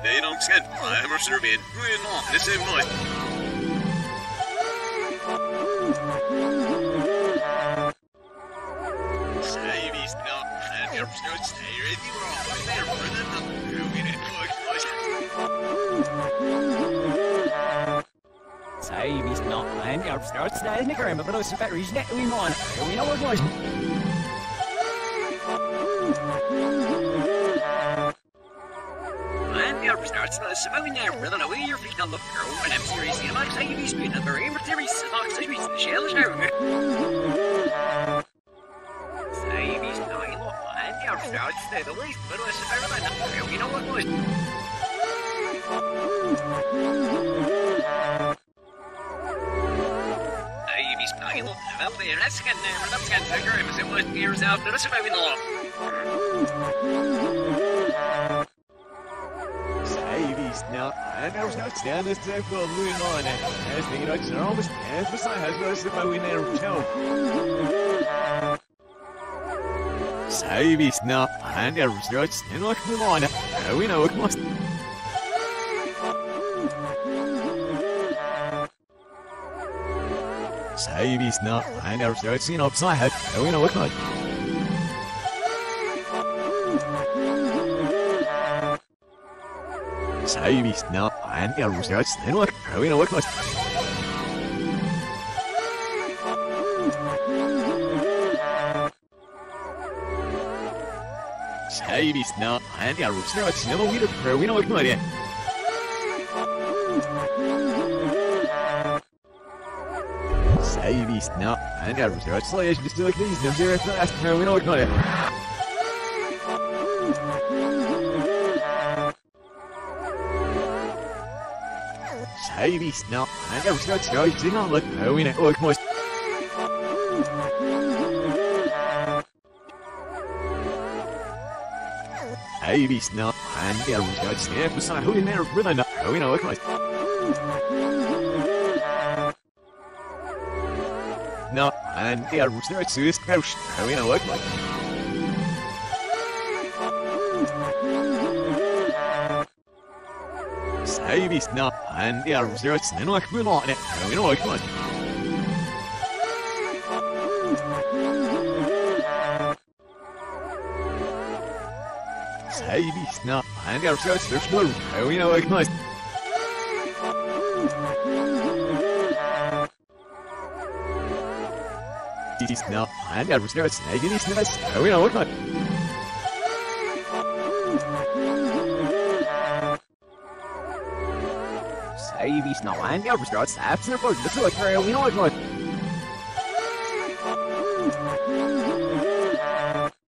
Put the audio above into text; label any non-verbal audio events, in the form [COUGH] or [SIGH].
det är nog sked. I'm a Serbian. We're not the same det? Säg visst nå, en jag förstår att det är inte grämma för oss för we want. We know what was. Starts to so in there with an away your feet on the girl and I'm serious in my say you speed number aim for series box series the shell is now. [LAUGHS] Say these nine look and your starts to the least but was very much you know what these nine look well there that's getting there that's getting bigger as it was years out the rest of it all. Säg jag det är det för Louis on. Jag tänker att det är almost half the size was if I win there too. Säg visst nå, en jag förstår att det är något för on. We know it must. Säg visst jag att det är något så här. We know it must. Säg visst nå, en jag förstår att det. We know it must. Jag förstår att det är. We know it must. Förstår att det är just like these. Jag fast. We know it must. Visst nå, en jag förstår att det är något. We know it must. Säg visst nå, en jag förstår att det är för sig. We know it must. We know it must. No, and yeah, it's this couch. We know what like. Nå, and yeah, it's en och vill ha det. We know like. Nå, and yeah, it's there's blue. We know like. Visst nå, and yeah, it's snäggen i snäs. We know what like. AV Snow and the Overstraw Staffs and the Bush, the Soy we know it's